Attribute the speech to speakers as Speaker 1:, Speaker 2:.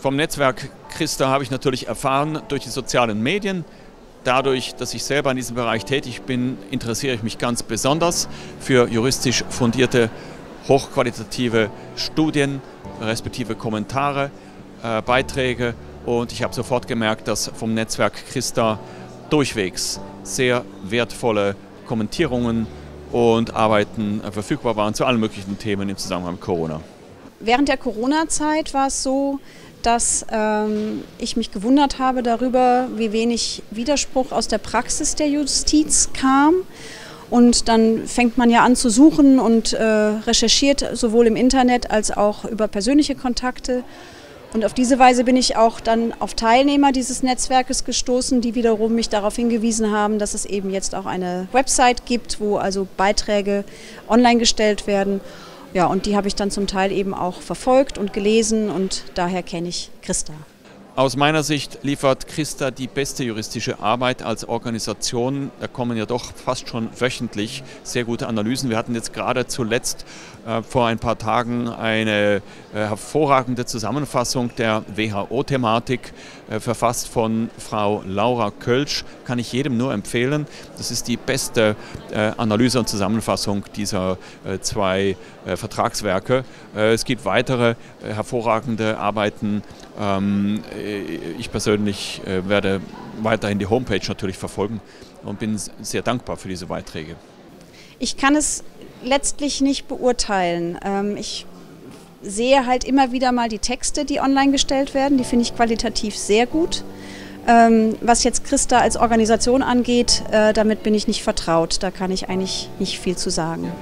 Speaker 1: Vom Netzwerk Christa habe ich natürlich erfahren durch die sozialen Medien. Dadurch, dass ich selber in diesem Bereich tätig bin, interessiere ich mich ganz besonders für juristisch fundierte, hochqualitative Studien, respektive Kommentare, äh, Beiträge. Und ich habe sofort gemerkt, dass vom Netzwerk Christa durchwegs sehr wertvolle Kommentierungen und Arbeiten verfügbar waren zu allen möglichen Themen im Zusammenhang mit Corona.
Speaker 2: Während der Corona-Zeit war es so, dass ähm, ich mich gewundert habe darüber, wie wenig Widerspruch aus der Praxis der Justiz kam. Und dann fängt man ja an zu suchen und äh, recherchiert sowohl im Internet als auch über persönliche Kontakte. Und auf diese Weise bin ich auch dann auf Teilnehmer dieses Netzwerkes gestoßen, die wiederum mich darauf hingewiesen haben, dass es eben jetzt auch eine Website gibt, wo also Beiträge online gestellt werden. Ja, und die habe ich dann zum Teil eben auch verfolgt und gelesen und daher kenne ich Christa.
Speaker 1: Aus meiner Sicht liefert Christa die beste juristische Arbeit als Organisation. Da kommen ja doch fast schon wöchentlich sehr gute Analysen. Wir hatten jetzt gerade zuletzt äh, vor ein paar Tagen eine äh, hervorragende Zusammenfassung der WHO-Thematik, äh, verfasst von Frau Laura Kölsch. Kann ich jedem nur empfehlen. Das ist die beste äh, Analyse und Zusammenfassung dieser äh, zwei äh, Vertragswerke. es gibt weitere hervorragende Arbeiten. Ähm, ich persönlich werde weiterhin die Homepage natürlich verfolgen und bin sehr dankbar für diese Beiträge.
Speaker 2: Ich kann es letztlich nicht beurteilen. Ähm, ich sehe halt immer wieder mal die Texte, die online gestellt werden. Die finde ich qualitativ sehr gut. Ähm, was jetzt Christa als Organisation angeht, äh, damit bin ich nicht vertraut. Da kann ich eigentlich nicht viel zu sagen.